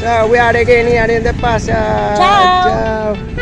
So we are again here in the past. Ciao. Ciao.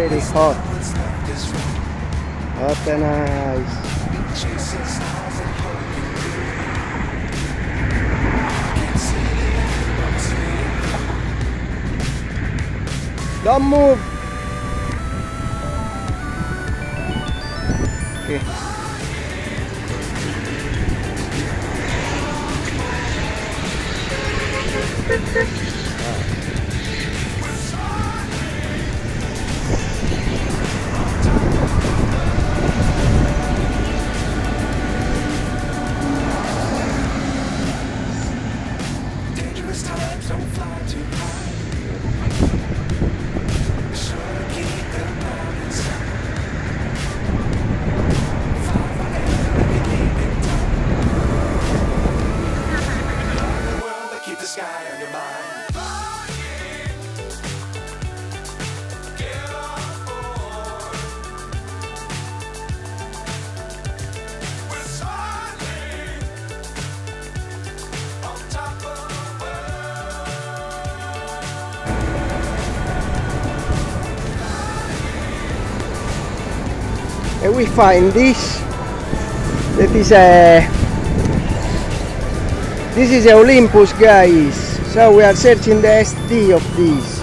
Very hot. Hot and nice. Don't move. Okay. And we find this. That is a. This is a Olympus, guys. So we are searching the SD of this.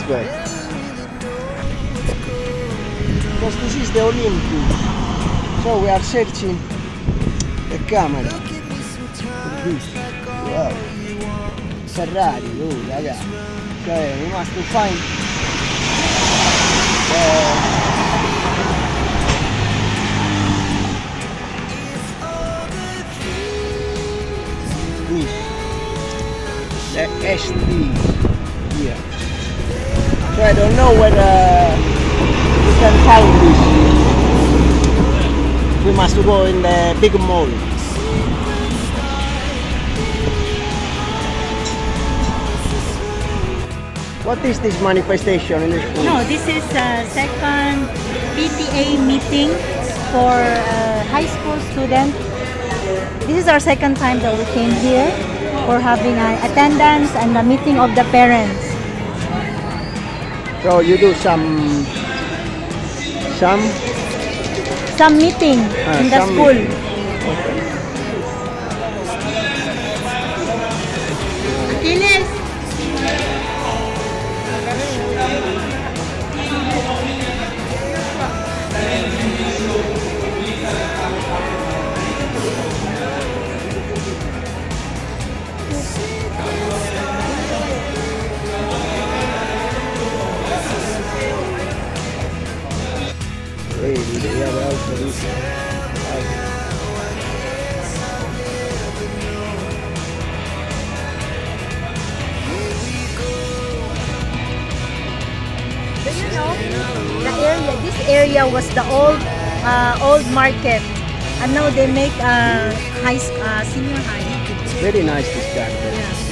Good. Because this is the Olympus. So we are searching the camera. Wow. Ferrari, oh, raga. Cioè, we must find uh, the this. The SD don't know whether we can find this. We must go in the big mall. What is this manifestation in the school? No, this is a second PTA meeting for uh, high school students. This is our second time that we came here for having an attendance and a meeting of the parents. So you do some some Some meeting Ah, in the school. meeting. Achilles! Hey, we have also this. Do you know the area? This area was the old uh, old market, and now they make uh, high uh, senior high. Very nice this garden. Yeah.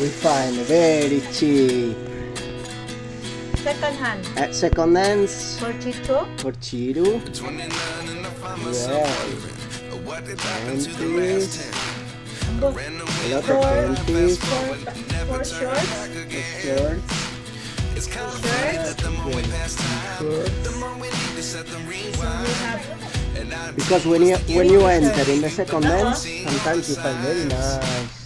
we find very cheap. Second hand. At second hands For Chito. for Chiru. 29 and I find Well, myself what did happen to the last 10. A lot of Four. panties. For, for shorts. Shorts. It's kind of funny that the more we pass time, the more we need to set them rewind. have And I Because when you when you enter in the second uh-huh. hands, sometimes you find very nice.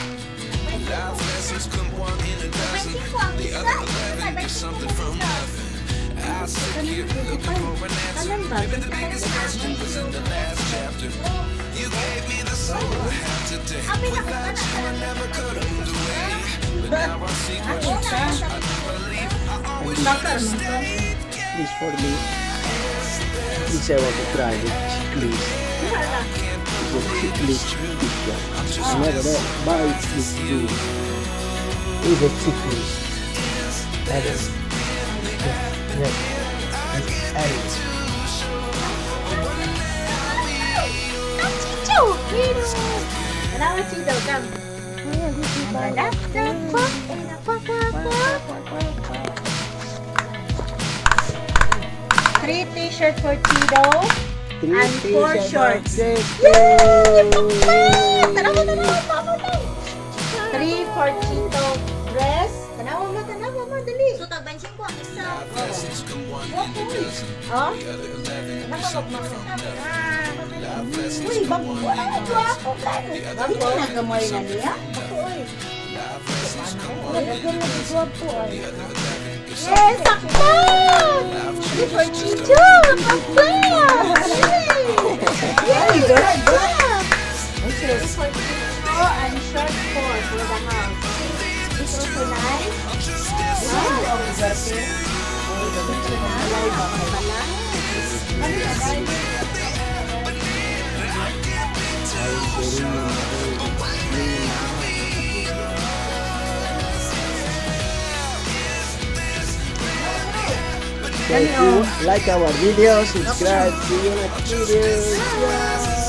Life lessons come one in a dozen. The other eleven get something from nothing. I sit here looking for an answer. Maybe the biggest question was in the last chapter. You gave me the soul I have today. Without you, I never could have moved away. But now I see what you teach. I do believe I always should have stayed. This for me. This I want to try checklist. The checklist picture. I never buy this too. It's checklist. That is. It's dadah. Quack, quack, quack. Three t-shirt for Chido. Three And four t-shirt shorts. jacket. Tanawa, tanawa, tanawa, tanawa. Three for Chito dress. Tanawa mo, tanawa mo, dali. So, tagbansin ko ang isa. Lessons come one in a dozen. Oh? The other eleven get Nakakot something mo. from nothing. Life lessons Uy, come bangko. one in a Ay, dozen. guwapo ka. Bangko na gamay na niya. Bangko, uy. Life lessons come one Wala, in a gano'n dozen. guwapo, ay. Yes, Chicho! Sakto! Yay! Good job! Okay, and short four for the house. This also nice. Wow! Ang ako Thank you. Like our video, subscribe, see you next video.